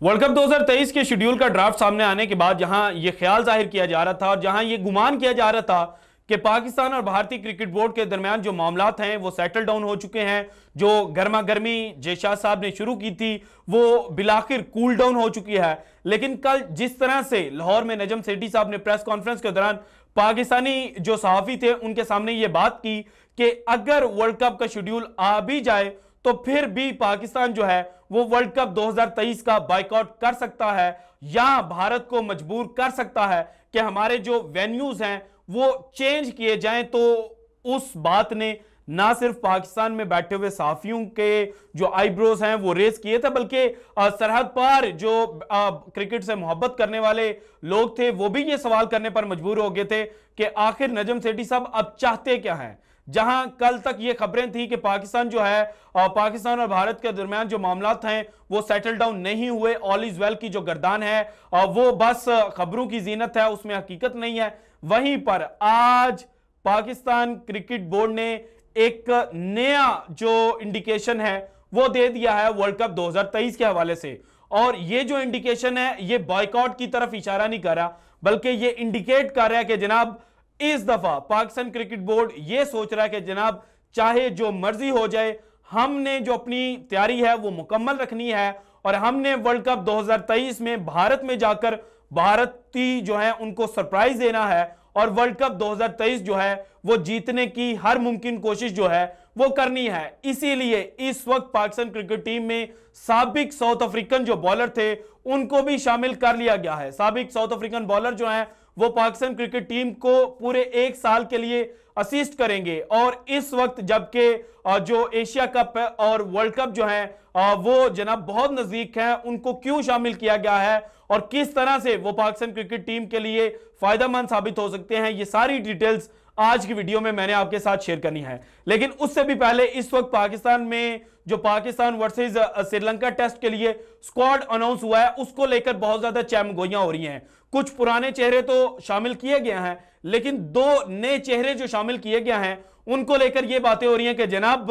World cup 2023 के schedule का draft सामने आने के बाद जहाँ यह ख्याल ज़ाहिर किया जा रहा था और जहाँ यह गुमान किया जा रहा था कि पाकिस्तान और भारतीय क्रिकेट बोर्ड के दरमियान जो मामला हैं, वो सेटल डाउन हो चुके हैं। जो गर्मा गर्मी जयशाह साहब ने शुरू की थी, वो बिलाखिर कूल डाउन हो चुकी है। लेकिन कल जिस तरह से लाहौर में नजम सेठी साहब ने प्रेस कॉन्फ्रेंस के दौरान पाकिस्तानी जो सहाफी थे, उनके सामने ये बात की कि अगर वर्ल्ड कप का शेड्यूल आ भी जाए तो फिर भी पाकिस्तान जो है, वो वर्ल्ड कप 2023 का बाइकआउट कर सकता है या भारत को मजबूर कर सकता है कि हमारे जो वेन्यूज हैं, वो चेंज किए जाएँ तो उस बात ने ना सिर्फ़ पाकिस्तान में बैठे हुए साफियों के जो आईब्रोज हैं, वो रेस किए थे, बल्कि सरहद पार जो क्रिकेट से मोहब्बत करने वाले लोग थे, वो भी ये सवाल करने पर मजबूर हो गए थे कि आखिर नजम सेठी साहब अब चाहते क्या हैं? जहाँ कल तक ये खबरें थी कि पाकिस्तान जो है पाकिस्तान और भारत के दरमियान जो मामला हैं वो सेटल डाउन नहीं हुए। ऑल इज़ वेल की जो गर्दान है वो बस खबरों की जीनत है, उसमें हकीकत नहीं है। वहीं पर आज पाकिस्तान क्रिकेट बोर्ड ने एक नया जो इंडिकेशन है, वो दे दिया है वर्ल्ड कप 2023 के हवाले से। और ये जो इंडिकेशन है, ये बॉयकॉट की तरफ़ इशारा नहीं कर रहा, बल्कि ये इंडिकेट कर रहा है कि जनाब इस दफ़ा पाकिस्तान क्रिकेट बोर्ड यह सोच रहा है कि जनाब, चाहे जो मर्ज़ी हो जाए, हमने जो अपनी तैयारी है वो मुकम्मल रखनी है और हमने वर्ल्ड कप 2023 में भारत में जाकर भारती जो है उनको सरप्राइज़ देना है और वर्ल्ड कप 2023 जो है वो जीतने की हर मुमकिन कोशिश जो है वो करनी है। इसीलिए इस वक्त पाकिस्तान क्रिकेट टीम में सबक साउथ अफ्रीकन जो बॉलर थे, उनको भी शामिल कर लिया गया है। सबक साउथ अफ्रीकन बॉलर जो है, वो पाकिस्तान क्रिकेट टीम को पूरे एक साल के लिए असिस्ट करेंगे। और इस वक्त जबकि जो एशिया कप और वर्ल्ड कप जो है वो जनाब बहुत नज़दीक है, उनको क्यों शामिल किया गया है और किस तरह से वो पाकिस्तान क्रिकेट टीम के लिए फ़ायदेमंद साबित हो सकते हैं, ये सारी डिटेल्स आज की वीडियो में मैंने आपके साथ शेयर करनी है। लेकिन उससे भी पहले इस वक्त पाकिस्तान में जो पाकिस्तान वर्सेस श्रीलंका टेस्ट के लिए स्क्वाड अनाउंस हुआ है, उसको लेकर बहुत ज़्यादा चैमगोइयाँ हो रही हैं। कुछ पुराने चेहरे तो शामिल किए गए हैं, लेकिन दो नए चेहरे जो शामिल किए गए हैं, उनको लेकर यह बातें हो रही हैं कि जनाब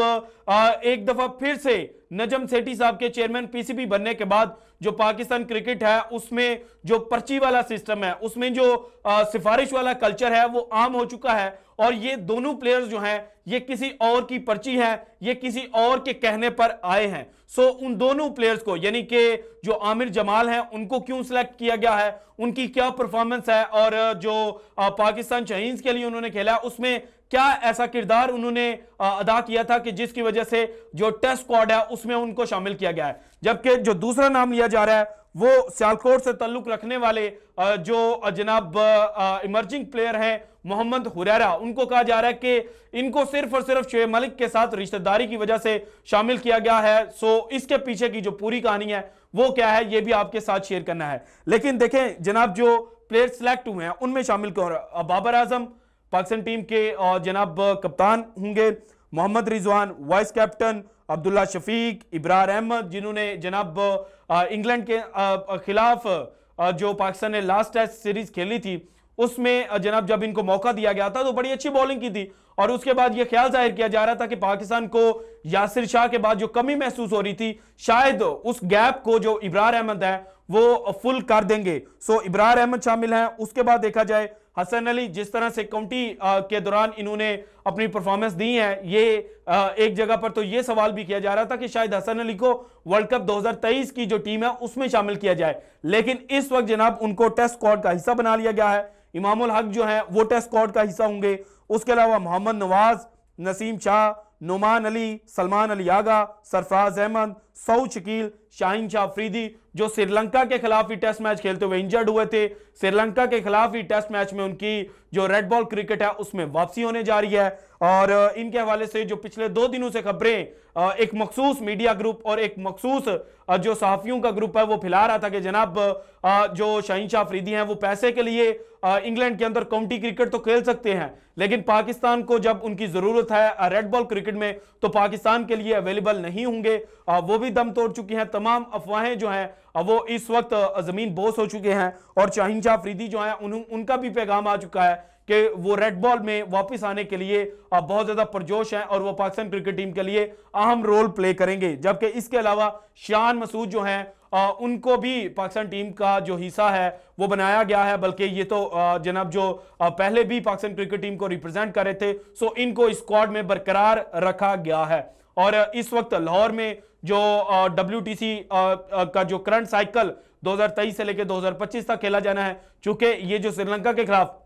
एक दफ़ा फिर से नजम सेठी साहब के चेयरमैन पीसीबी बनने के बाद जो पाकिस्तान क्रिकेट है, उसमें जो पर्ची वाला सिस्टम है, उसमें जो सिफारिश वाला कल्चर है, वो आम हो चुका है। और ये दोनों प्लेयर्स जो हैं, ये किसी और की पर्ची है, ये किसी और के कहने पर आए हैं। सो उन दोनों प्लेयर्स को, यानी कि जो आमिर जमाल हैं, उनको क्यों सिलेक्ट किया गया है? उनकी क्या परफॉर्मेंस है? और जो पाकिस्तान शहीन के लिए उन्होंने खेला उसमें क्या ऐसा किरदार उन्होंने अदा किया था कि जिसकी वजह से जो टेस्ट स्क्वाड है, उसमें उनको शामिल किया गया है? जबकि जो दूसरा नाम लिया जा रहा है, वो सियालकोट से ताल्लुक रखने वाले जो जनाब इमर्जिंग प्लेयर हैं, मोहम्मद हुरैरा। उनको कहा जा रहा है कि इनको सिर्फ़ और सिर्फ़ शोएब मलिक के साथ रिश्तेदारी की वजह से शामिल किया गया है। सो, इसके पीछे की जो पूरी कहानी है, वो क्या है, ये भी आपके साथ शेयर करना है। लेकिन देखें, जनाब, जो प्लेयर सिलेक्ट हुए हैं, उनमें शामिल कौन बाबर आज़म पाकिस्तान टीम के जनाब कप्तान होंगे मोहम्मद रिजवान, वाइस कैप्टन अब्दुल्ला शफीक, इब्रार अहमद, जिन्होंने जनाब इंग्लैंड के खिलाफ जो पाकिस्तान ने लास्ट टेस्ट सीरीज़ खेली थी, उसमें जनाब, जब इनको मौका दिया गया था तो बड़ी अच्छी बॉलिंग की थी। और उसके बाद यह ख्याल ज़ाहिर किया जा रहा था कि पाकिस्तान को यासिर शाह के बाद जो कमी महसूस हो रही थी, शायद उस गैप को जो इब्रार अहमद है, वो फुल कर देंगे। सो, इब्रार अहमद शामिल हैं। उसके बाद देखा जाए हसन अली जिस तरह से काउंटी के दौरान इन्होंने अपनी परफॉर्मेंस दी है ये आ, एक जगह पर तो ये सवाल भी किया जा रहा था कि शायद हसन अली को वर्ल्ड कप 2023 की जो टीम है उसमें शामिल किया जाए। लेकिन इस वक्त जनाब उनको टेस्ट स्क्वाड का हिस्सा बना लिया गया है। इमामुल हक जो है वो टेस्ट स्क्वाड का हिस्सा होंगे। उसके अलावा मोहम्मद नवाज़ नसीम शाह नुमान अली सलमान अली आगा सरफराज अहमद सऊ शकील शाहीन शाह अफरीदी जो श्रीलंका के खिलाफ ही टेस्ट मैच खेलते हुए इंजर्ड हुए थे। श्रीलंका के खिलाफ ही टेस्ट मैच में उनकी जो रेड बॉल क्रिकेट है उसमें वापसी होने जा रही है। और इनके हवाले से जो पिछले दो दिनों से खबरें एक मखसूस मीडिया ग्रुप और एक मखसूस जो सहाफियों का ग्रुप है वो फैला रहा था कि जनाब जो शाहीन शाह अफरीदी हैं वो पैसे के लिए इंग्लैंड के अंदर काउंटी क्रिकेट तो खेल सकते हैं लेकिन पाकिस्तान को जब उनकी ज़रूरत है रेड बॉल क्रिकेट में तो पाकिस्तान के लिए अवेलेबल नहीं होंगे। वो भी दम तोड़ चुकी हैं। तमाम अफवाहें जो हैं वो इस वक्त ज़मीन बोस हो चुके हैं और शाहीन शाह अफरीदी जो है उन, उनका भी पैगाम आ चुका है कि वो रेड बॉल में वापस आने के लिए बहुत ज़्यादा परजोश हैं और वो पाकिस्तान क्रिकेट टीम के लिए अहम रोल प्ले करेंगे। जबकि इसके अलावा शान मसूद जो हैं उनको भी पाकिस्तान टीम का जो हिस्सा है, वो बनाया गया है। बल्कि ये तो जनाब जो पहले भी पाकिस्तान क्रिकेट टीम को रिप्रेजेंट कर रहे थे, सो इनको स्क्वाड में बरकरार रखा गया है। और इस वक्त लाहौर में जो डब्ल्यूटीसी का जो करंट साइकिल 2023 से लेकर 2025 तक खेला जाना है, चूँकि ये जो श्रीलंका के खिलाफ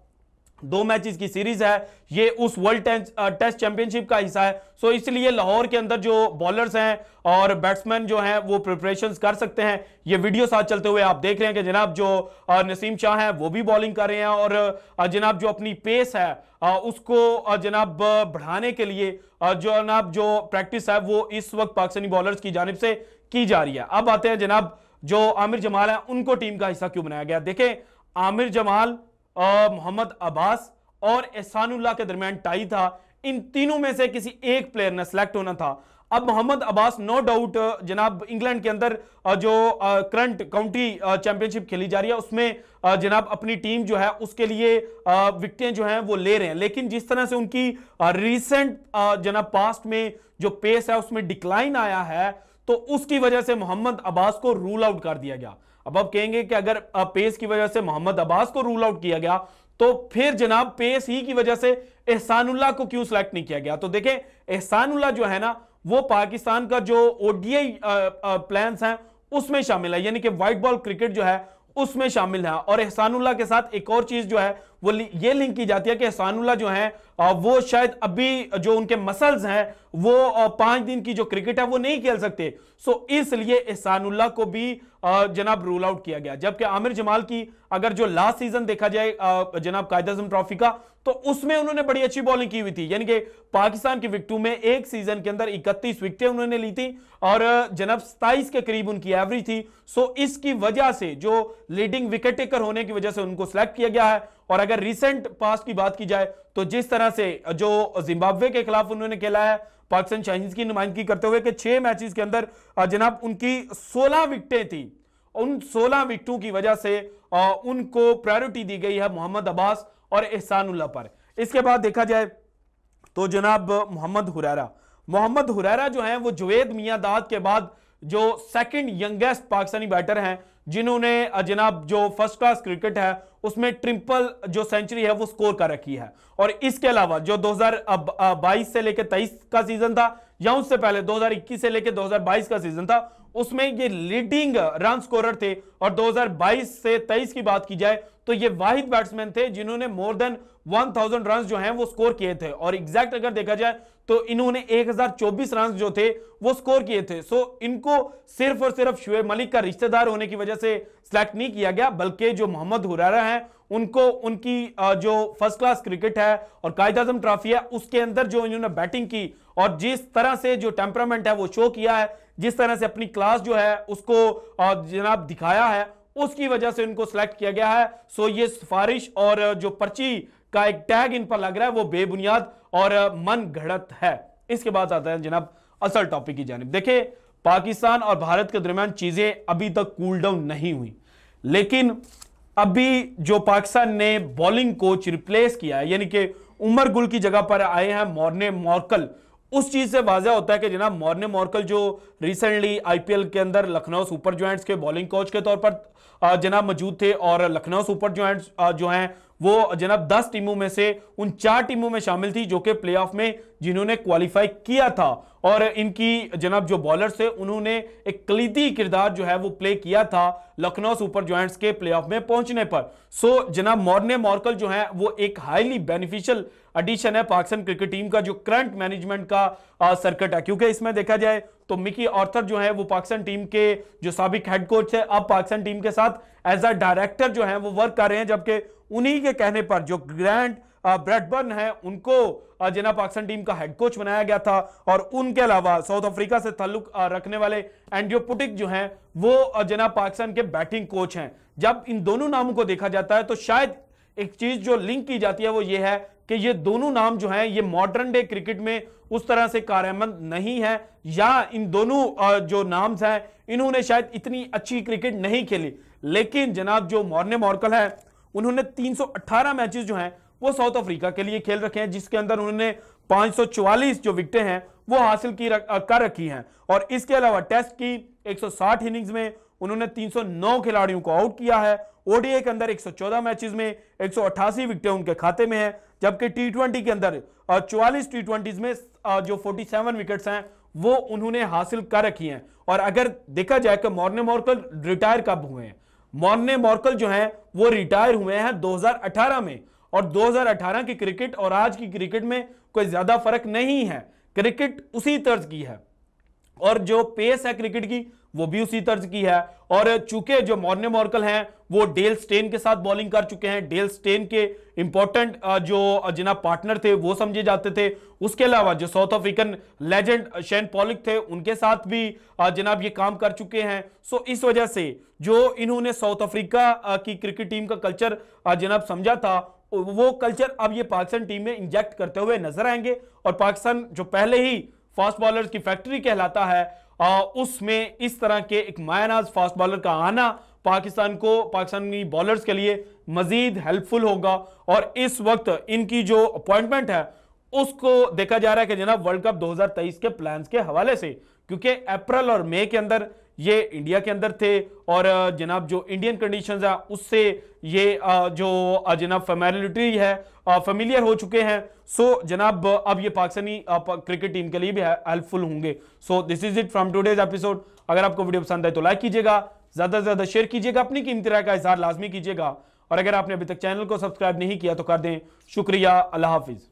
दो मैचेस की सीरीज़ है, ये उस वर्ल्ड टेस्ट चैंपियनशिप का हिस्सा है। सो इसलिए लाहौर के अंदर जो बॉलर्स हैं और बैट्समैन जो हैं, वो प्रिपरेशंस कर सकते हैं। ये वीडियो साथ चलते हुए आप देख रहे हैं कि जनाब जो नसीम शाह हैं, वो भी बॉलिंग कर रहे हैं और जनाब जो अपनी पेस है उसको जनाब बढ़ाने के लिए जो जनाब जो प्रैक्टिस है, वो इस वक्त पाकिस्तानी बॉलर्स की जानब से की जा रही है। अब आते हैं जनाब जो आमिर जमाल है, उनको टीम का हिस्सा क्यों बनाया गया? देखें, आमिर जमाल मोहम्मद अब्बास और एहसानुल्लाह के दरमियान टाई था। इन तीनों में से किसी एक प्लेयर ने सिलेक्ट होना था। अब मोहम्मद अब्बास नो डाउट जनाब, इंग्लैंड के अंदर जो करंट काउंटी चैंपियनशिप खेली जा रही है, उसमें जनाब, अपनी टीम जो है, उसके लिए विकटें जो हैं, वो ले रहे हैं। लेकिन जिस तरह से उनकी रिसेंट जनाब पास्ट में जो पेस है, उसमें डिक्लाइन आया है तो उसकी वजह से मोहम्मद अब्बास को रूल आउट कर दिया गया। अब आप कहेंगे कि अगर पेस की वजह से मोहम्मद अब्बास को रूल आउट किया गया तो फिर जनाब पेस ही की वजह से एहसानुल्लाह को क्यों सिलेक्ट नहीं किया गया? तो देखें, एहसानुल्लाह जो है ना, वो पाकिस्तान का जो ओडीआई प्लान्स हैं, उसमें शामिल है। यानी कि व्हाइट बॉल क्रिकेट जो है उसमें शामिल है। और एहसानुल्ला के साथ एक और चीज़ जो है, वो ये लिंक की जाती है कि एहसानुल्ला जो है वो शायद अभी जो उनके मसल्स हैं, वो पाँच दिन की जो क्रिकेट है, वो नहीं खेल सकते। सो इसलिए एहसानुल्ला को भी जनाब रूल आउट किया गया। जबकि आमिर जमाल की अगर जो लास्ट सीज़न देखा जाए जनाब कायद ट्रॉफी का तो उसमें उन्होंने बड़ी अच्छी बॉलिंग की हुई थी। यानी कि पाकिस्तान की विकटों में एक सीज़न के अंदर 31 विकटें उन्होंने ली थी और जनाब सताइस के करीब उनकी एवरेज थी। सो इसकी वजह से जो लीडिंग विकेट टेकर होने की वजह से उनको सिलेक्ट किया गया है। और अगर रिसेंट पास की बात की जाए तो जिस तरह से जो जिम्बाब्वे के खिलाफ उन्होंने खेला है पाकिस्तान चाइनीज़ की नुमाइंदगी करते हुए कि छह मैचेस के अंदर जनाब, उनकी 16 विकटें थी। उन 16 विकटों की वजह से उनको प्रायोरिटी दी गई है मोहम्मद अब्बास और एहसानुल्ला पर। इसके बाद देखा जाए तो जनाब, मोहम्मद हुरैरा। मोहम्मद हुरैरा जो है, वो जुवेद मियाँ दाद के बाद जो सेकंड यंगेस्ट पाकिस्तानी बैटर हैं, जिन्होंने जनाब जो फ़र्स्ट क्लास क्रिकेट है, उसमें ट्रिपल जो सेंचुरी है, वो स्कोर कर रखी है। और इसके अलावा जो 2022 से लेकर 23 का सीज़न था, या उससे पहले 2021 से लेकर 2022 का सीज़न था, उसमें ये लीडिंग रन स्कोरर थे। और 2022 से 23 की बात की जाए तो ये वाहिद बैट्समैन थे, जिन्होंने मोर देन 1000 रन जो हैं, वो स्कोर किए थे। और एग्जैक्ट अगर देखा जाए तो इन्होंने 1024 रन जो थे, वो स्कोर किए थे। सो इनको सिर्फ़ और सिर्फ़ शुएब मलिक का रिश्तेदार होने की वजह से सिलेक्ट नहीं किया गया, बल्कि जो मोहम्मद हुरारा हैं, उनको, उनकी जो फ़र्स्ट क्लास क्रिकेट है और कायद आज़म ट्रॉफी है, उसके अंदर जो इन्होंने बैटिंग की और जिस तरह से जो टेम्परामेंट है, वो शो किया है, जिस तरह से अपनी क्लास जो है, उसको जनाब दिखाया है, उसकी वजह से उनको सिलेक्ट किया गया है। सो ये सिफारिश और जो पर्ची का एक टैग इन पर लग रहा है, वो बेबुनियाद और मन घड़त है। इसके बाद आता है जनाब, असल टॉपिक की जानब। देखिए, पाकिस्तान और भारत के दरमियान चीज़ें अभी तक कूल डाउन नहीं हुई। लेकिन अभी जो पाकिस्तान ने बॉलिंग कोच रिप्लेस किया है, यानी कि उमर गुल की जगह पर आए हैं मोरने मॉर्कल, उस चीज़ से वाजह होता है कि जनाब, मोरने मॉर्कल जो रिसेंटली आईपीएल के अंदर लखनऊ सुपर ज्वाइंट्स के बॉलिंग कोच के तौर पर जनाब मौजूद थे और लखनऊ सुपर जॉइंट्स जो हैं वो जनाब दस टीमों में से उन चार टीमों में शामिल थी जो कि प्लेऑफ में जिन्होंने क्वालिफाई किया था। और इनकी जनाब जो बॉलर थे उन्होंने एक कलीदी किरदार जो है वो प्ले किया था लखनऊ सुपर जॉइंट्स के प्लेऑफ में पहुँचने पर। सो जनाब मॉर्ने मॉर्कल जो है, वो एक हाईली बेनिफिशियल एडिशन है पाकिस्तान क्रिकेट टीम का, जो करंट मैनेजमेंट का सर्किट है। क्योंकि इसमें देखा जाए तो मिकी ऑर्थर जो है, वो पाकिस्तान टीम के जो सबक हेड कोच है, अब पाकिस्तान टीम के साथ एज अ डायरेक्टर जो है, वो वर्क कर रहे हैं, जबकि उन्हीं के कहने पर जो ग्रैंड ब्रेडबर्न है, उनको जना पाकिस्तान टीम का हेड कोच बनाया गया था और उनके अलावा साउथ अफ्रीका से ताल्लुक रखने वाले एंडियोपुटिक जो हैं, वो जना पाकिस्तान के बैटिंग कोच हैं। जब इन दोनों नामों को देखा जाता है तो शायद एक चीज़ जो लिंक की जाती है वो ये है कि ये दोनों नाम जो हैं, ये मॉडर्न डे क्रिकेट में उस तरह से कारमंद नहीं है या इन दोनों जो नाम्स हैं, इन्होंने शायद इतनी अच्छी क्रिकेट नहीं खेली। लेकिन जनाब जो मॉर्ने मॉर्कल है उन्होंने 318 मैचेस जो हैं वो साउथ अफ्रीका के लिए खेल रखे हैं जिसके अंदर उन्होंने 544 जो विकेटें हैं वो हासिल की रख, कर रखी हैं। और इसके अलावा टेस्ट की 160 इनिंग्स में उन्होंने 309 खिलाड़ियों को आउट किया है। ओडीए के अंदर 114 मैचेस में एक विकेटें उनके खाते में है जबकि टी के अंदर चौवालीस टी में जो 47 विकेट्स हैं वो उन्होंने हासिल कर रखी हैं। और अगर देखा जाए कि मॉर्ने मॉर्कल रिटायर कब हुए हैं मॉर्ने मॉर्कल जो है, वो रिटायर हुए हैं 2018 में। और 2018 की क्रिकेट और आज की क्रिकेट में कोई ज़्यादा फ़र्क नहीं है। क्रिकेट उसी तर्ज की है। और जो पेस है क्रिकेट की वो भी उसी तर्ज की है। और चूँकि जो मॉर्ने मॉर्कल हैं, वो डेल स्टेन के साथ बॉलिंग कर चुके हैं। डेल स्टेन के इंपॉर्टेंट जो जनाब पार्टनर थे, वो समझे जाते थे। उसके अलावा जो south African legend Shaun Pollock थे, उनके साथ भी जनाब ये काम कर चुके हैं। सो इस वजह से जो इन्होंने साउथ अफ्रीका की क्रिकेट टीम का कल्चर जनाब समझा था, वो कल्चर अब ये पाकिस्तान टीम में इंजेक्ट करते हुए नज़र आएँगे। और पाकिस्तान जो पहले ही फास्ट बॉलर्स की फैक्ट्री कहलाता है उसमें इस तरह के एक मायानाज फास्ट बॉलर का आना पाकिस्तान को, पाकिस्तानी बॉलर्स के लिए मजीद हेल्पफुल होगा। और इस वक्त इनकी जो अपॉइंटमेंट है, उसको देखा जा रहा है कि जनाब वर्ल्ड कप 2023 के प्लान्स के हवाले से, क्योंकि अप्रैल और मई के अंदर ये इंडिया के अंदर थे और जनाब जो इंडियन कंडीशंस है, उससे ये जो जनाब फेमिलिटी है फेमिलियर हो चुके हैं। सो जनाब, अब ये पाकिस्तानी क्रिकेट टीम के लिए भी हेल्पफुल होंगे। So this is it from today's episode अगर आपको वीडियो पसंद आए तो लाइक कीजिएगा, ज़्यादा से ज़्यादा शेयर कीजिएगा, अपनी कीमती राय का इजहार लाजमी कीजिएगा। और अगर आपने अभी तक चैनल को सब्सक्राइब नहीं किया तो कर दें। शुक्रिया, अल्लाह हाफिज़।